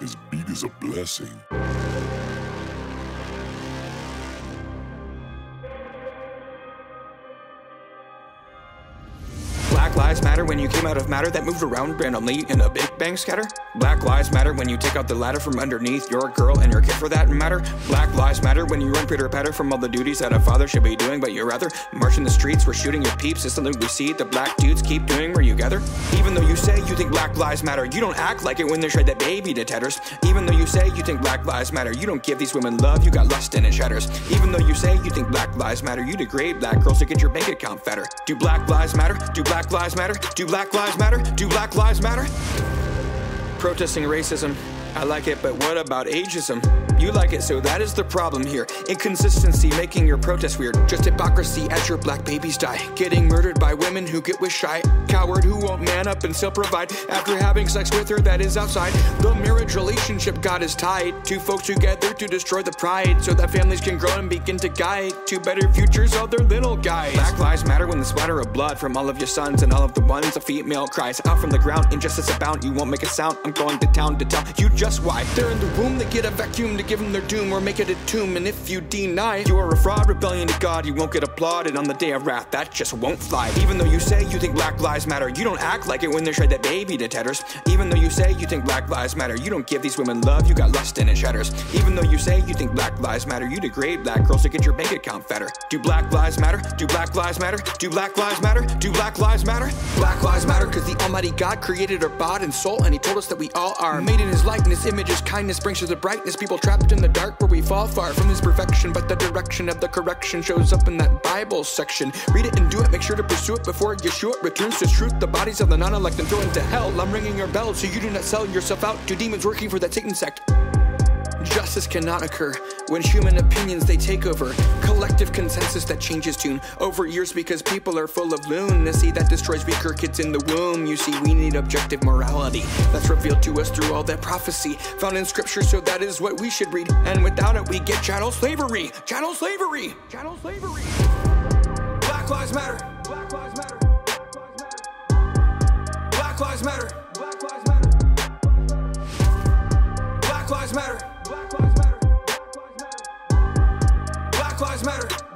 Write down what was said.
This beat is a blessing. Lives matter when you came out of matter that moved around randomly in a big bang scatter. Black lives matter when you take out the ladder from underneath your girl and your kid for that matter. Black lives matter when you run Peter Patter from all the duties that a father should be doing, but you rather march in the streets. We're shooting your peeps. It's something we see the black dudes keep doing where you gather. Even though you say you think black lives matter, you don't act like it when they shred that baby to tatters. Even though you say you think black lives matter, you don't give these women love. You got lust and it shatters. Even though you say you think black lives matter, you degrade black girls to get your bank account fatter. Do black lives matter? Do black lives matter? Do black lives matter? Do black lives matter? Protesting racism. I like it, but what about ageism? You like it, so that is the problem here. Inconsistency making your protest weird. Just hypocrisy as your black babies die. Getting murdered by women who get with shy. Coward who won't man up and still provide after having sex with her that is outside. The marriage relationship God is tied. Two folks together to destroy the pride so that families can grow and begin to guide to better futures of their little guys. Black lives matter when the splatter of blood from all of your sons and all of the ones a female cries out from the ground. Injustice abound, you won't make a sound. I'm going to town to tell you just why. They're in the womb, they get a vacuum to give them their doom or make it a tomb. And if you deny, it, you are a fraud, rebellion to God. You won't get applauded on the day of wrath. That just won't fly. Even though you say you think black lives matter, you don't act like it when they shred that baby to. Even though you say you think black lives matter, you don't give these women love. You got lust in it shatters. Even though you say you think black lives matter, you degrade black girls to get your bank account fatter. Do black lives matter? Do black lives matter? Do black lives matter? Do black lives matter? Black lives matter because the Almighty God created our body and soul, and He told us that we all are made in His likeness. His images, kindness brings to the brightness. People trapped in the dark where we fall far from His perfection, but the direction of the correction shows up in that Bible section. Read it and do it. Make sure to pursue it before Yeshua returns to truth. The bodies of the non-elect and throw into hell. I'm ringing your bell so you do not sell yourself out to demons working for that Satan sect. Justice cannot occur when human opinions they take over. Collective consensus that changes tune over years because people are full of lunacy that destroys weaker kids in the womb. You see, we need objective morality that's revealed to us through all that prophecy found in scripture, so that is what we should read. And without it, we get chattel slavery. Chattel slavery. Chattel slavery. Black Lives Matter. lives matter.